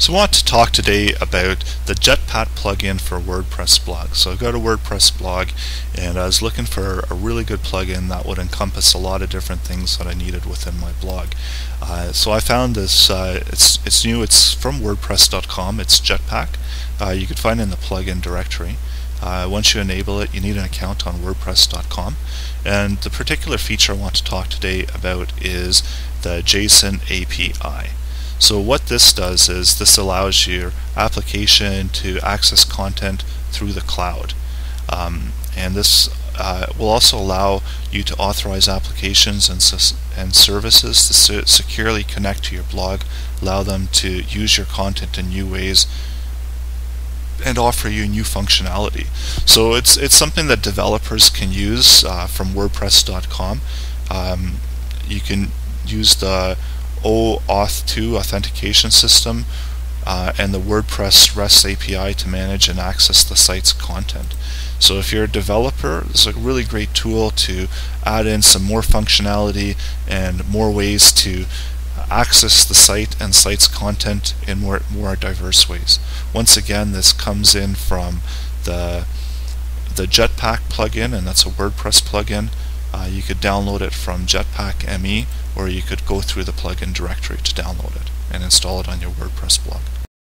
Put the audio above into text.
So I want to talk today about the Jetpack plugin for WordPress blog. So I've got a WordPress blog and I was looking for a really good plugin that would encompass a lot of different things that I needed within my blog. Uh, so I found this, uh, it's, it's new, it's from WordPress.com, it's Jetpack. Uh, you can find it in the plugin directory. Uh, once you enable it, you need an account on WordPress.com. And the particular feature I want to talk today about is the JSON API. So what this does is this allows your application to access content through the cloud. Um, and this uh, will also allow you to authorize applications and, and services to se securely connect to your blog, allow them to use your content in new ways, and offer you new functionality. So it's it's something that developers can use uh, from WordPress.com. Um, you can use the OAuth2 authentication system uh, and the WordPress REST API to manage and access the site's content. So if you're a developer, it's a really great tool to add in some more functionality and more ways to access the site and site's content in more, more diverse ways. Once again, this comes in from the, the Jetpack plugin, and that's a WordPress plugin. Uh, you could download it from Jetpack ME or you could go through the plugin directory to download it and install it on your WordPress blog.